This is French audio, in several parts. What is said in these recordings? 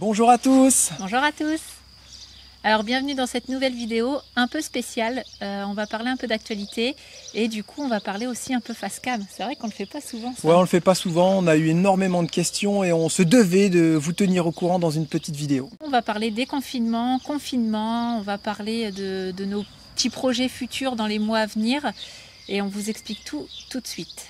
Bonjour à tous Bonjour à tous alors bienvenue dans cette nouvelle vidéo un peu spéciale. Euh, on va parler un peu d'actualité et du coup on va parler aussi un peu face cam. C'est vrai qu'on ne le fait pas souvent. Ça. Ouais, on le fait pas souvent. On a eu énormément de questions et on se devait de vous tenir au courant dans une petite vidéo. On va parler déconfinement, confinement. On va parler de, de nos petits projets futurs dans les mois à venir et on vous explique tout tout de suite.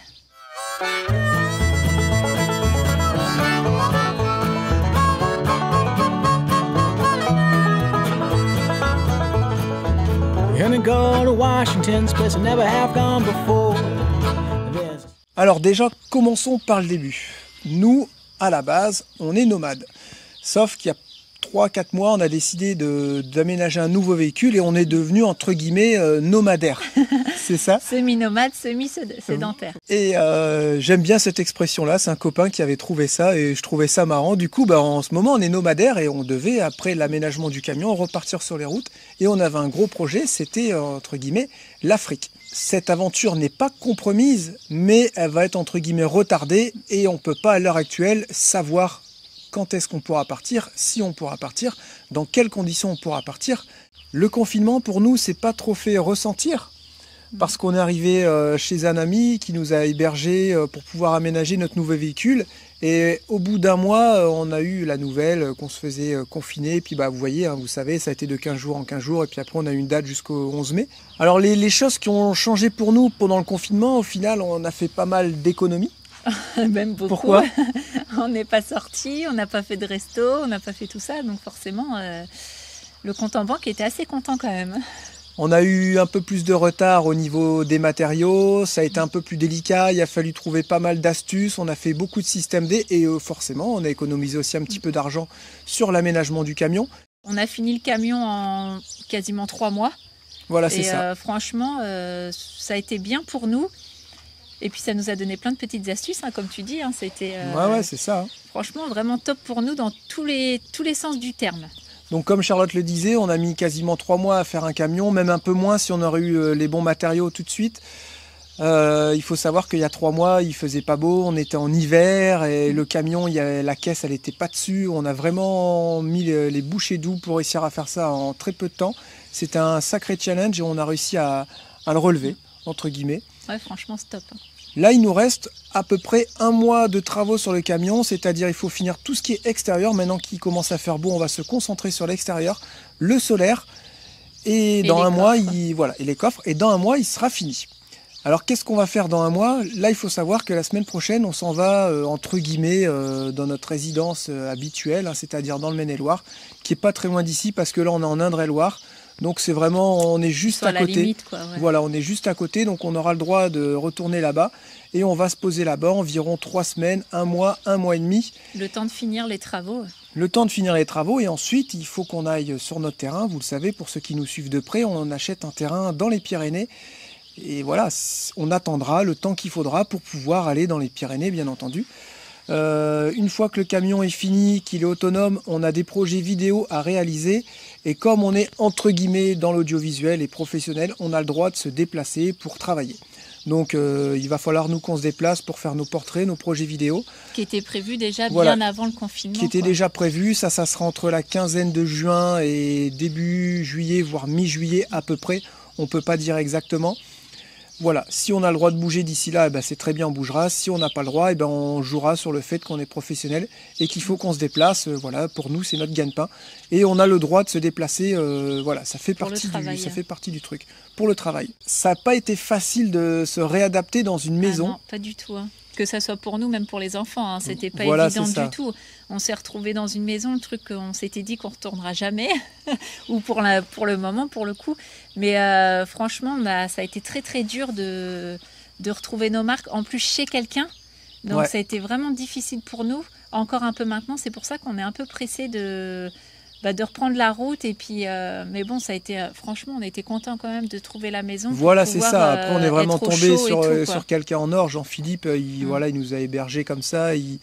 Alors déjà, commençons par le début. Nous, à la base, on est nomades. Sauf qu'il y a 3-4 mois, on a décidé d'aménager un nouveau véhicule et on est devenu entre guillemets euh, nomadaire. C'est ça? Semi-nomade, semi-sédentaire. Et euh, j'aime bien cette expression-là. C'est un copain qui avait trouvé ça et je trouvais ça marrant. Du coup, bah, en ce moment, on est nomadaire et on devait, après l'aménagement du camion, repartir sur les routes. Et on avait un gros projet, c'était euh, entre guillemets l'Afrique. Cette aventure n'est pas compromise, mais elle va être entre guillemets retardée et on ne peut pas à l'heure actuelle savoir quand est-ce qu'on pourra partir, si on pourra partir, dans quelles conditions on pourra partir? Le confinement, pour nous, c'est pas trop fait ressentir parce qu'on est arrivé euh, chez un ami qui nous a hébergés euh, pour pouvoir aménager notre nouveau véhicule. Et au bout d'un mois, euh, on a eu la nouvelle qu'on se faisait confiner. Et puis bah, vous voyez, hein, vous savez, ça a été de 15 jours en 15 jours. Et puis après, on a eu une date jusqu'au 11 mai. Alors les, les, choses qui ont changé pour nous pendant le confinement, au final, on a fait pas mal d'économies. Même beaucoup. Pourquoi? On n'est pas sorti, on n'a pas fait de resto, on n'a pas fait tout ça. Donc forcément, euh, le compte en banque était assez content quand même. On a eu un peu plus de retard au niveau des matériaux, ça a été un peu plus délicat, il a fallu trouver pas mal d'astuces, on a fait beaucoup de systèmes D et euh, forcément on a économisé aussi un petit peu d'argent sur l'aménagement du camion. On a fini le camion en quasiment trois mois. Voilà, c'est ça. Euh, franchement, ça a été bien pour nous. Et puis ça nous a donné plein de petites astuces, hein, comme tu dis. Hein, c'était. Euh, ouais, ouais, c'est ça. Hein. Franchement, vraiment top pour nous dans tous les, tous les sens du terme. Donc comme Charlotte le disait, on a mis quasiment trois mois à faire un camion, même un peu moins si on aurait eu euh, les bons matériaux tout de suite. Euh, il faut savoir qu'il y a trois mois, il faisait pas beau, on était en hiver et le camion, il y avait, la caisse, elle était pas dessus. On a vraiment mis les, bouchées doux pour réussir à faire ça en très peu de temps. C'était un sacré challenge et on a réussi à, à le relever entre guillemets. Ouais, franchement, stop. Là, il nous reste à peu près un mois de travaux sur le camion, c'est-à-dire il faut finir tout ce qui est extérieur. Maintenant qu'il commence à faire beau, on va se concentrer sur l'extérieur, le solaire, et, dans un mois, il, voilà, et les coffres, et dans un mois, il sera fini. Alors qu'est-ce qu'on va faire dans un mois? Là, il faut savoir que la semaine prochaine, on s'en va euh, entre guillemets euh, dans notre résidence euh, habituelle, hein, c'est-à-dire dans le Maine-et-Loire, qui est pas très loin d'ici parce que là, on est en Indre-et-Loire. Donc c'est vraiment, on est juste à, côté. Voilà, on est juste à côté, donc on aura le droit de retourner là-bas et on va se poser là-bas environ trois semaines, un mois, un mois et demi. Le temps de finir les travaux. Le temps de finir les travaux et ensuite il faut qu'on aille sur notre terrain. Vous le savez, pour ceux qui nous suivent de près, on achète un terrain dans les Pyrénées. Et voilà, on attendra le temps qu'il faudra pour pouvoir aller dans les Pyrénées, bien entendu. Euh, une fois que le camion est fini, qu'il est autonome, on a des projets vidéo à réaliser. Et comme on est entre guillemets dans l'audiovisuel et professionnel, on a le droit de se déplacer pour travailler. Donc euh, il va falloir nous qu'on se déplace pour faire nos portraits, nos projets vidéo. Qui était prévu déjà bien avant le confinement. Qui était déjà prévu, ça, ça sera entre la quinzaine de juin et début juillet, voire mi-juillet à peu près. On ne peut pas dire exactement. Voilà, si on a le droit de bouger d'ici là, eh ben c'est très bien, on bougera. Si on n'a pas le droit, eh ben on jouera sur le fait qu'on est professionnel et qu'il faut qu'on se déplace. Euh, voilà, pour nous, c'est notre gagne-pain. Et on a le droit de se déplacer. Euh, voilà, ça fait, partie du, ça fait partie du truc. Pour le travail. Ça n'a pas été facile de se réadapter dans une maison. Ah non, pas du tout. Hein que ça soit pour nous, même pour les enfants. Hein. C'était pas évident du tout. On s'est retrouvé dans une maison, le truc qu'on s'était dit qu'on retournera jamais, ou pour, la, pour le moment, pour le coup. Mais euh, franchement, ça a été très très dur de, de retrouver nos marques, en plus chez quelqu'un. Donc ça a été vraiment difficile pour nous, encore un peu maintenant. C'est pour ça qu'on est un peu pressé de bah, de reprendre la route. Et puis, euh, mais bon, ça a été, euh, franchement, on était content quand même de trouver la maison. Voilà, c'est ça. Après, on est euh, vraiment tombé sur, sur quelqu'un en or. Jean-Philippe, il, mm. voilà, il nous a hébergés comme ça. Il,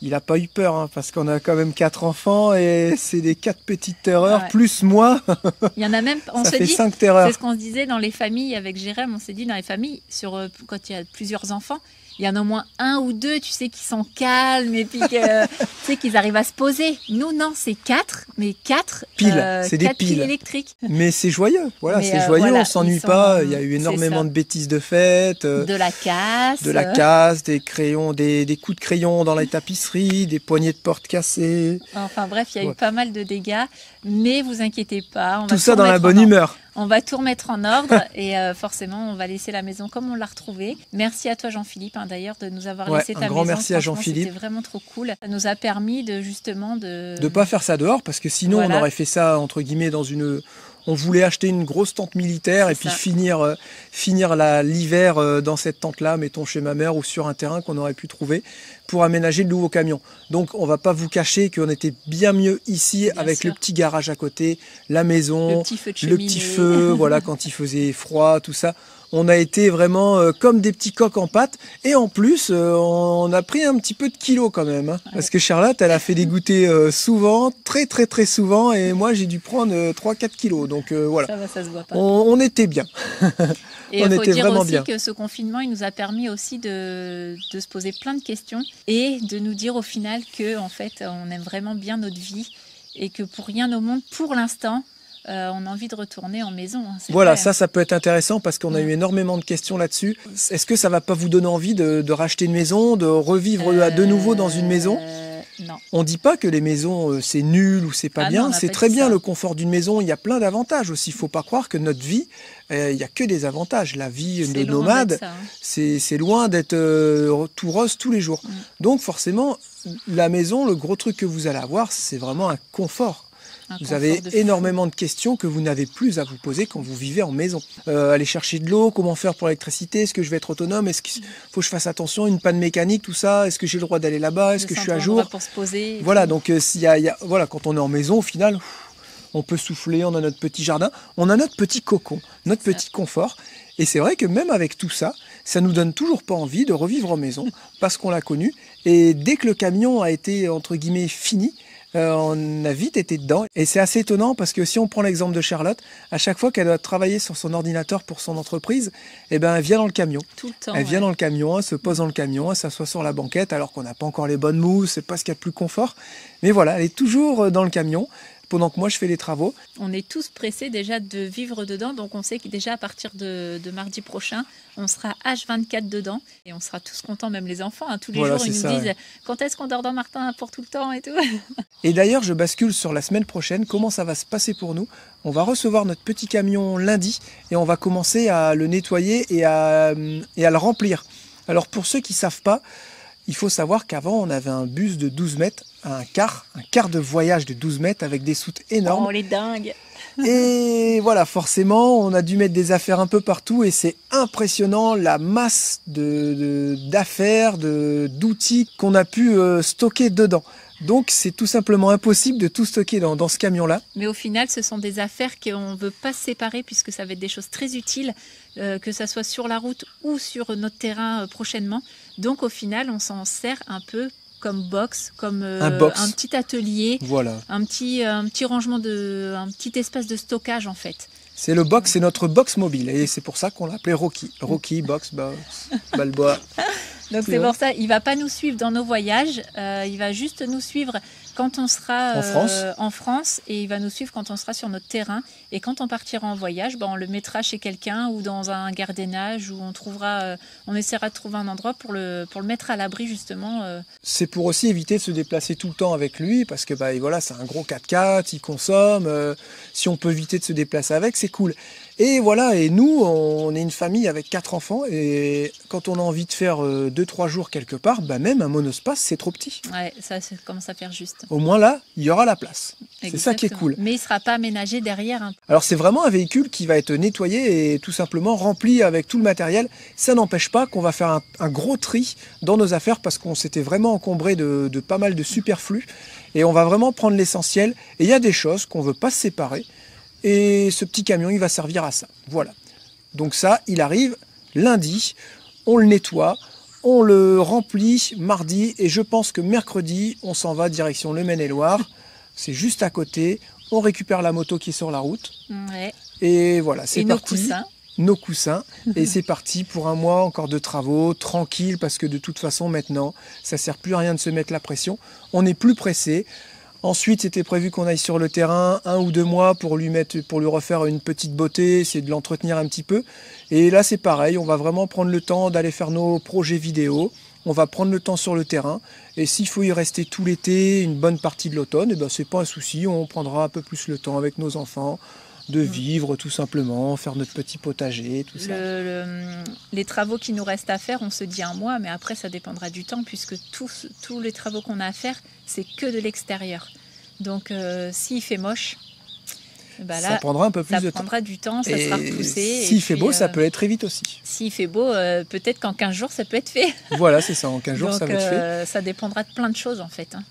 il n'a pas eu peur hein, parce qu'on a quand même quatre enfants et c'est des quatre petites terreurs plus moi. Il y en a même, on se dit, c'est ce qu'on se disait dans les familles avec Jérém, on s'est dit dans les familles, sur, quand il y a plusieurs enfants, il y en a au moins un ou deux, tu sais, qui sont calmes et puis que, tu sais qu'ils arrivent à se poser. Nous, non, c'est quatre, mais quatre piles, euh, c'est des piles. électriques. Mais c'est joyeux, voilà, c'est euh, joyeux, on s'ennuie pas. Il y a eu énormément de bêtises de fête, euh, de la casse, de la casse, des crayons, des, des coups de crayon dans la tapisserie, des poignées de porte cassées. Enfin bref, il y a eu pas mal de dégâts, mais vous inquiétez pas. On tout ça dans la bonne humeur. On va tout remettre en ordre et euh, forcément, on va laisser la maison comme on l'a retrouvée. Merci à toi, Jean-Philippe, hein, d'ailleurs, de nous avoir laissé ta maison. Un grand merci à Jean-Philippe. C'était vraiment trop cool. Ça nous a permis de justement de. De pas faire ça dehors parce que sinon, on aurait fait ça entre guillemets dans une on voulait acheter une grosse tente militaire et puis finir, euh, finir l'hiver euh, dans cette tente-là, mettons chez ma mère ou sur un terrain qu'on aurait pu trouver pour aménager le nouveau camion. Donc on va pas vous cacher qu'on était bien mieux ici avec le petit garage à côté, la maison, le petit feu, voilà quand il faisait froid, tout ça on a été vraiment euh, comme des petits coqs en pâte. Et en plus, euh, on a pris un petit peu de kilos quand même. Hein. Parce que Charlotte, elle a fait des goûters euh, souvent, très très très souvent. Et moi, j'ai dû prendre 3-4 kilos. Donc voilà. Ça se voit pas. On, était bien. Et il faut dire aussi que ce confinement, il nous a permis aussi de, de, se poser plein de questions et de nous dire au final que en fait, on aime vraiment bien notre vie et que pour rien au monde, pour l'instant, euh, on a envie de retourner en maison. Hein, voilà, ça, ça peut être intéressant parce qu'on a eu énormément de questions là-dessus. Est-ce que ça va pas vous donner envie de, racheter une maison, de revivre de nouveau dans une maison? Euh, non. On dit pas que les maisons euh, c'est nul ou c'est pas ah bien. C'est très bien le confort d'une maison. Il y a plein d'avantages aussi. Il faut pas croire que notre vie, il y a que des avantages. La vie de nomade, hein. c'est loin d'être tout rose tous les jours. Mm. Donc forcément, la maison, le gros truc que vous allez avoir, c'est vraiment un confort vous avez énormément de questions que vous n'avez plus à vous poser quand vous vivez en maison. Euh, aller chercher de l'eau, comment faire pour l'électricité, est-ce que je vais être autonome, est-ce qu'il faut que je fasse attention, une panne mécanique, tout ça, est-ce que j'ai le droit d'aller là-bas, est-ce que je suis à jour pour se poser, Voilà, donc euh, y a, voilà, quand on est en maison, au final, on peut souffler, on a notre petit jardin, on a notre petit cocon, notre petit confort. Et c'est vrai que même avec tout ça, ça nous donne toujours pas envie de revivre en maison parce qu'on l'a connu. Et dès que le camion a été entre guillemets fini, euh, on a vite été dedans. Et c'est assez étonnant parce que si on prend l'exemple de Charlotte, à chaque fois qu'elle doit travailler sur son ordinateur pour son entreprise, eh ben, elle vient dans le camion. Tout le temps. Elle vient dans le camion, elle se pose dans le camion, elle s'assoit sur la banquette alors qu'on n'a pas encore les bonnes mousses, c'est pas ce qu'il y a de plus confort. Mais voilà, elle est toujours euh, dans le camion pendant que moi je fais les travaux. On est tous pressés déjà de vivre dedans, donc on sait que déjà à partir de, mardi prochain, on sera H24 dedans et on sera tous contents, même les enfants. Hein. Tous les jours, ils nous disent quand est-ce qu'on dort dans Martin pour tout le temps et tout? et d'ailleurs, je bascule sur la semaine prochaine. Comment ça va se passer pour nous? On va recevoir notre petit camion lundi et on va commencer à le nettoyer et à, et à le remplir. Alors pour ceux qui ne savent pas, il faut savoir qu'avant, on avait un bus de 12 mètres, un quart, un quart de voyage de 12 mètres avec des soutes énormes. Oh, les dingues Et voilà, forcément, on a dû mettre des affaires un peu partout et c'est impressionnant la masse d'affaires, de, d'outils qu'on a pu euh, stocker dedans. Donc c'est tout simplement impossible de tout stocker dans, ce camion-là. Mais au final, ce sont des affaires qu'on ne veut pas séparer puisque ça va être des choses très utiles, euh, que ça soit sur la route ou sur notre terrain euh, prochainement. Donc au final, on s'en sert un peu comme box, comme euh, un, petit atelier, voilà. un petit, un petit rangement de, un petit espace de stockage en fait. C'est le box, c'est notre box mobile et c'est pour ça qu'on l'appelait Rocky. Rocky, box, box, Balboa. Donc c'est pour ça, il va pas nous suivre dans nos voyages, euh, il va juste nous suivre quand on sera euh, en, France. et il va nous suivre quand on sera sur notre terrain. Et quand on partira en voyage, ben, on le mettra chez quelqu'un ou dans un gardiennage où on trouvera, euh, on essaiera de trouver un endroit pour le, pour le mettre à l'abri justement. C'est pour aussi éviter de se déplacer tout le temps avec lui parce que bah, voilà, c'est un gros 4x4, il consomme. si on peut éviter de se déplacer avec, c'est cool. Et voilà, et nous, on est une famille avec quatre enfants, et quand on a envie de faire euh, deux, trois jours quelque part, bah même un monospace, c'est trop petit. Ouais, ça, commence à faire juste. Au moins là, il y aura la place. C'est ça qui est cool. Mais il ne sera pas aménagé derrière. Hein. Alors c'est vraiment un véhicule qui va être nettoyé et tout simplement rempli avec tout le matériel. Ça n'empêche pas qu'on va faire un, gros tri dans nos affaires parce qu'on s'était vraiment encombré de, de pas mal de superflus. Et on va vraiment prendre l'essentiel. Et il y a des choses qu'on ne veut pas séparer. Et ce petit camion, il va servir à ça. Voilà. Donc ça, il arrive lundi, on le nettoie, on le remplit mardi, et je pense que mercredi, on s'en va direction le Maine-et-Loire. C'est juste à côté. On récupère la moto qui est sur la route. Ouais. Et voilà, c'est parti. nos coussins et c'est parti pour un mois encore de travaux, tranquille parce que de toute façon maintenant ça sert plus à rien de se mettre la pression, on n'est plus pressé. Ensuite, c'était prévu qu'on aille sur le terrain un ou deux mois pour lui mettre, pour lui refaire une petite beauté, essayer de l'entretenir un petit peu. Et là, c'est pareil, on va vraiment prendre le temps d'aller faire nos projets vidéo. On va prendre le temps sur le terrain. Et s'il faut y rester tout l'été, une bonne partie de l'automne, eh ben, c'est pas un souci. On prendra un peu plus le temps avec nos enfants de vivre tout simplement, faire notre petit potager, tout ça. les travaux qui nous restent à faire, on se dit un mois, mais après ça dépendra du temps puisque tous, tous les travaux qu'on a à faire, c'est que de l'extérieur. Donc euh, s'il fait moche, bah là, ça prendra un peu plus de temps. Ça prendra du temps, ça sera repoussé. S'il fait beau, ça euh, peut être très vite aussi. S'il fait beau, euh, peut-être qu'en 15 jours, ça peut être fait. Voilà, c'est ça, en 15 jours, ça va être fait. Ça dépendra de plein de choses en fait. Hein.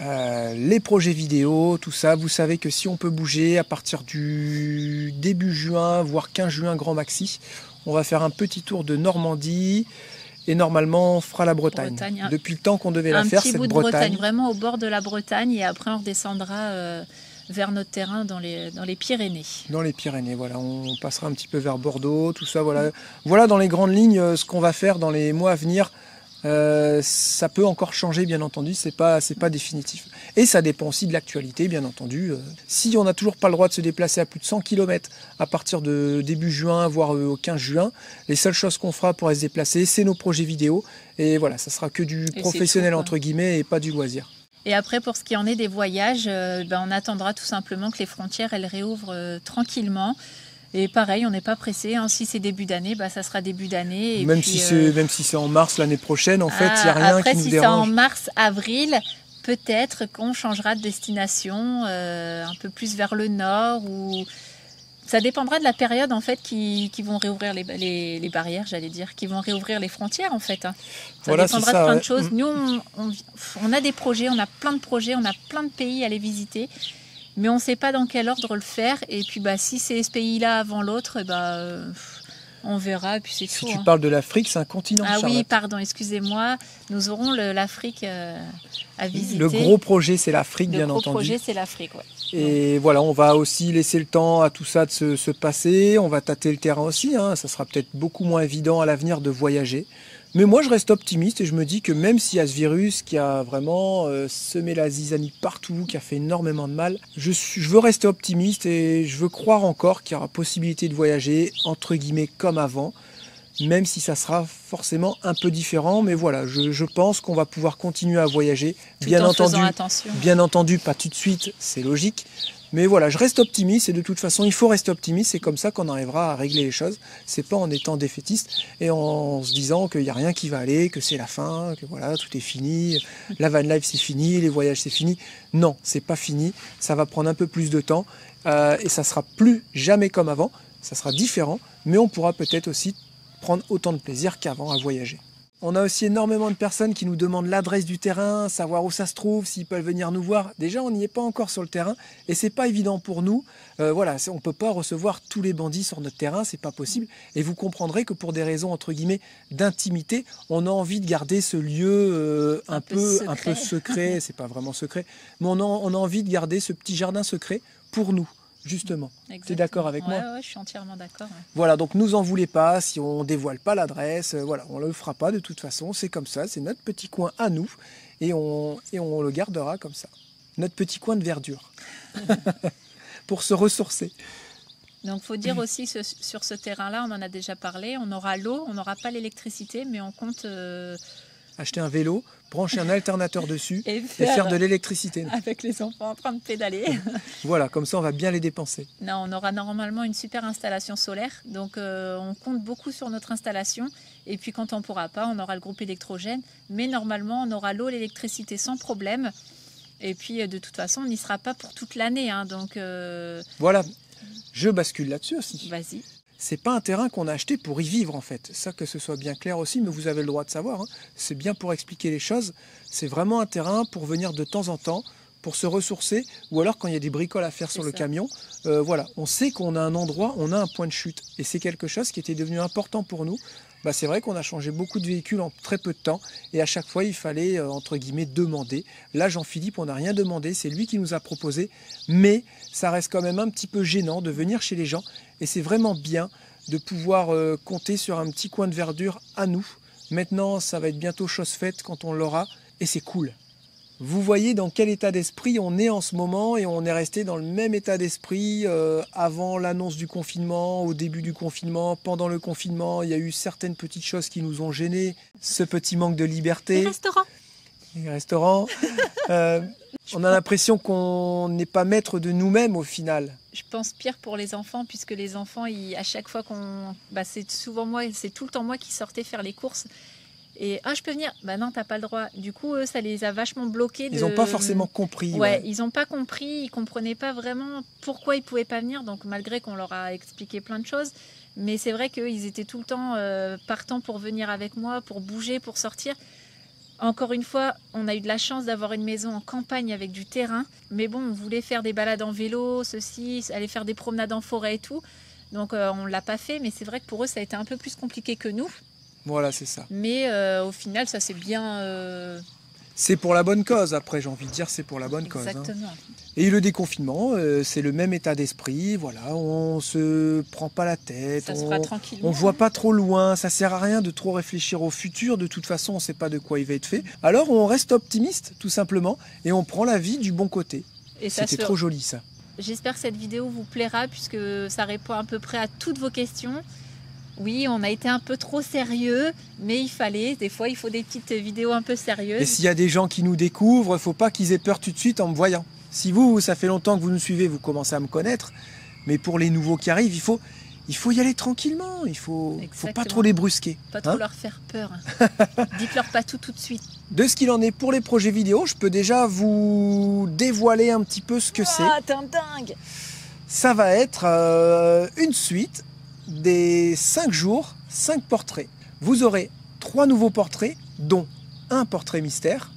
Euh, les projets vidéo, tout ça. Vous savez que si on peut bouger à partir du début juin, voire 15 juin grand maxi, on va faire un petit tour de Normandie et normalement on fera la Bretagne. Depuis le temps qu'on devait la faire, cette bout de Bretagne. Vraiment au bord de la Bretagne et après on redescendra euh, vers notre terrain dans les, dans les Pyrénées. Dans les Pyrénées, voilà. On passera un petit peu vers Bordeaux, tout ça. Voilà, voilà dans les grandes lignes euh, ce qu'on va faire dans les mois à venir euh, ça peut encore changer, bien entendu, c'est pas, c'est pas définitif. Et ça dépend aussi de l'actualité, bien entendu. Euh, si on n'a toujours pas le droit de se déplacer à plus de 100 km à partir de début juin, voire euh, au 15 juin, les seules choses qu'on fera pour se déplacer, c'est nos projets vidéo. Et voilà, ça sera que du professionnel, entre guillemets, et pas du loisir. Et après, pour ce qui en est des voyages, ben, on attendra tout simplement que les frontières, elles réouvrent tranquillement. Et pareil, on n'est pas pressé. Hein. Si c'est début d'année, bah, ça sera début d'année. Même, si euh, même si c'est en mars l'année prochaine, en fait, il n'y a rien qui nous si dérange. Après, si c'est en mars, avril, peut-être qu'on changera de destination euh, un peu plus vers le nord ou ça dépendra de la période en fait qui, qui vont réouvrir les, les, les barrières, j'allais dire, qui vont réouvrir les frontières en fait. Hein. Ça dépendra de plein de choses. Mm. Nous, on, on, a des projets, on a plein de projets, on a plein de pays à les visiter mais on ne sait pas dans quel ordre le faire. Et puis bah, si c'est ce pays-là avant l'autre, eh bah, euh, on verra. Et puis c'est si tu hein. parles de l'Afrique, c'est un continent. Ah oui, pardon, excusez-moi. Nous aurons l'Afrique euh, à visiter. Le gros projet, c'est l'Afrique, bien entendu. Le gros projet, c'est l'Afrique, oui. Et voilà, on va aussi laisser le temps à tout ça de se, passer. On va tâter le terrain aussi. Hein. Ça sera peut-être beaucoup moins évident à l'avenir de voyager. Mais moi, je reste optimiste et je me dis que même s'il y a ce virus qui a vraiment euh, semé la zizanie partout, qui a fait énormément de mal, je, je veux rester optimiste et je veux croire encore qu'il y aura possibilité de voyager, entre guillemets, comme avant, même si ça sera forcément un peu différent. Mais voilà, je, je pense qu'on va pouvoir continuer à voyager. bien entendu, bien entendu, pas tout de suite, c'est logique. Mais voilà, je reste optimiste et de toute façon, il faut rester optimiste. C'est comme ça qu'on arrivera à régler les choses. C'est pas en étant défaitiste et en se disant qu'il n'y a rien qui va aller, que c'est la fin, que voilà, tout est fini, la van life c'est fini, les voyages c'est fini. Non, c'est pas fini. Ça va prendre un peu plus de temps euh, et ça sera plus jamais comme avant. Ça sera différent, mais on pourra peut-être aussi prendre autant de plaisir qu'avant à voyager. On a aussi énormément de personnes qui nous demandent l'adresse du terrain, savoir où ça se trouve, s'ils peuvent venir nous voir. Déjà, on n'y est pas encore sur le terrain et c'est pas évident pour nous. Euh, voilà, on peut pas recevoir tous les bandits sur notre terrain, c'est pas possible. Et vous comprendrez que pour des raisons entre guillemets d'intimité, on a envie de garder ce lieu euh, un, peu, un peu secret. c'est pas vraiment secret, mais on a envie de garder ce petit jardin secret pour nous justement. Tu es d'accord avec moi Oui, je suis entièrement d'accord. Voilà, donc nous en voulez pas si on dévoile pas l'adresse. Euh, voilà, on ne le fera pas de toute façon. C'est comme ça, c'est notre petit coin à nous et on, et on le gardera comme ça. Notre petit coin de verdure pour se ressourcer. Donc, faut dire aussi sur ce terrain-là, on en a déjà parlé. On aura l'eau, on n'aura pas l'électricité, mais on compte. Euh, acheter un vélo, brancher un alternateur dessus et faire, de l'électricité. Avec les enfants en train de pédaler. voilà, comme ça on va bien les dépenser. Non, on aura normalement une super installation solaire, donc euh, on compte beaucoup sur notre installation. Et puis quand on ne pourra pas, on aura le groupe électrogène, mais normalement on aura l'eau, l'électricité sans problème. Et puis euh, de toute façon, on n'y sera pas pour toute l'année, hein, donc. Euh, voilà, je bascule là-dessus aussi. Vas-y c'est pas un terrain qu'on a acheté pour y vivre en fait. Ça que ce soit bien clair aussi, mais vous avez le droit de savoir. Hein. C'est bien pour expliquer les choses. C'est vraiment un terrain pour venir de temps en temps, pour se ressourcer, ou alors quand il y a des bricoles à faire sur le camion. Euh, voilà, on sait qu'on a un endroit, on a un point de chute, et c'est quelque chose qui était devenu important pour nous. Bah, c'est vrai qu'on a changé beaucoup de véhicules en très peu de temps et à chaque fois il fallait euh, entre guillemets demander. Là Jean-Philippe on n'a rien demandé, c'est lui qui nous a proposé, mais ça reste quand même un petit peu gênant de venir chez les gens et c'est vraiment bien de pouvoir compter sur un petit coin de verdure à nous. Maintenant, ça va être bientôt chose faite quand on l'aura et c'est cool. Vous voyez dans quel état d'esprit on est en ce moment et on est resté dans le même état d'esprit euh, avant l'annonce du confinement, au début du confinement, pendant le confinement. Il y a eu certaines petites choses qui nous ont gênés, ce petit manque de liberté. Les restaurants. Les restaurants. Euh, on a l'impression qu'on n'est pas maître de nous-mêmes au final. Je pense pire pour les enfants, puisque les enfants, à chaque fois qu'on. Bah, c'est souvent moi, c'est tout le temps moi qui sortais faire les courses. Et ah, je peux venir Bah non, t'as pas le droit. Du coup, eux, ça les a vachement bloqués. Ils n'ont pas forcément compris. Ouais, ils n'ont pas compris, ils comprenaient pas vraiment pourquoi ils pouvaient pas venir. Donc, malgré qu'on leur a expliqué plein de choses, mais c'est vrai qu'ils étaient tout le temps euh, partants pour venir avec moi, pour bouger, pour sortir. Encore une fois, on a eu de la chance d'avoir une maison en campagne avec du terrain. Mais bon, on voulait faire des balades en vélo, ceci, aller faire des promenades en forêt et tout. Donc, euh, on ne l'a pas fait. Mais c'est vrai que pour eux, ça a été un peu plus compliqué que nous. Voilà, c'est ça. Mais euh, au final, ça c'est bien. Euh, c'est pour la bonne cause, après, j'ai envie de dire, c'est pour la bonne cause. Hein. Exactement. Et le déconfinement, euh, c'est le même état d'esprit. Voilà, on se prend pas la tête. Ça on, se fera tranquillement. On voit pas trop loin. Ça sert à rien de trop réfléchir au futur. De toute façon, on sait pas de quoi il va être fait. Alors, on reste optimiste, tout simplement, et on prend la vie du bon côté. C'était trop joli, ça. J'espère que cette vidéo vous plaira, puisque ça répond à peu près à toutes vos questions. Oui, on a été un peu trop sérieux, mais il fallait. Des fois, il faut des petites vidéos un peu sérieuses. Et s'il y a des gens qui nous découvrent, il faut pas qu'ils aient peur tout de suite en me voyant. Si vous, ça fait longtemps que vous nous suivez, vous commencez à me connaître, mais pour les nouveaux qui arrivent, il faut, il faut y aller tranquillement. Il faut, faut pas trop les brusquer. Pas trop hein. leur faire peur. Dites-leur pas tout tout de suite. De ce qu'il en est pour les projets vidéo, je peux déjà vous dévoiler un petit peu ce que c'est. Ah, t'es dingue Ça va être euh, une suite des 5 jours, 5 portraits. Vous aurez 3 nouveaux portraits, dont un portrait mystère.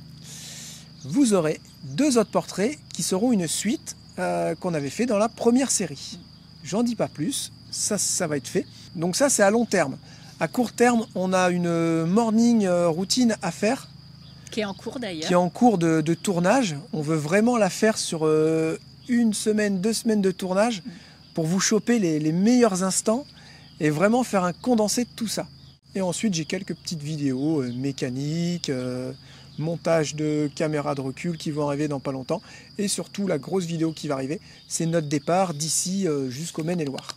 Vous aurez deux autres portraits qui seront une suite euh, qu'on avait fait dans la première série. J'en dis pas plus, ça, ça va être fait. Donc ça, c'est à long terme. À court terme, on a une morning euh, routine à faire. Qui est en cours d'ailleurs. Qui est en cours de, tournage. On veut vraiment la faire sur euh, une semaine, deux semaines de tournage pour vous choper les meilleurs instants et vraiment faire un condensé de tout ça. Et ensuite, j'ai quelques petites vidéos euh, mécaniques, euh, montage de caméras de recul qui vont arriver dans pas longtemps. Et surtout, la grosse vidéo qui va arriver, c'est notre départ d'ici euh, jusqu'au Maine-et-Loire.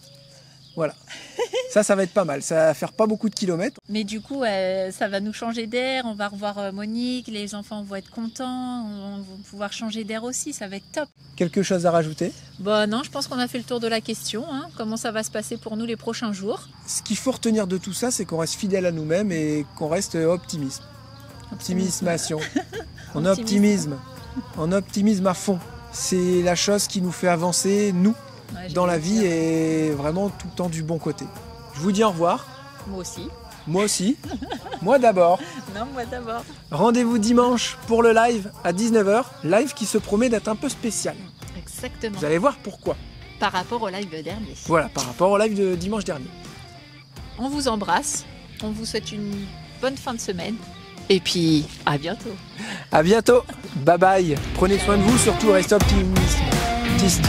Voilà. ça, ça va être pas mal. Ça va faire pas beaucoup de kilomètres. Mais du coup, ça va nous changer d'air. On va revoir Monique. Les enfants vont être contents. On va pouvoir changer d'air aussi. Ça va être top. Quelque chose à rajouter? Bah non, je pense qu'on a fait le tour de la question. Hein. Comment ça va se passer pour nous les prochains jours? Ce qu'il faut retenir de tout ça, c'est qu'on reste fidèle à nous-mêmes et qu'on reste optimiste. Optimismation. en optimisme. En optimisme à fond. C'est la chose qui nous fait avancer, nous, dans la vie et vraiment tout le temps du bon côté. Je vous dis au revoir. Moi aussi. Moi aussi. moi d'abord. Non, moi d'abord. Rendez-vous dimanche pour le live à 19h. Live qui se promet d'être un peu spécial. Exactement. Vous allez voir pourquoi. Par rapport au live dernier. Voilà, par rapport au live de dimanche dernier. On vous embrasse. On vous souhaite une bonne fin de semaine. Et puis, à bientôt. À bientôt. Bye bye. Prenez soin de vous, surtout restez optimistes.